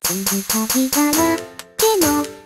次と日だらけの。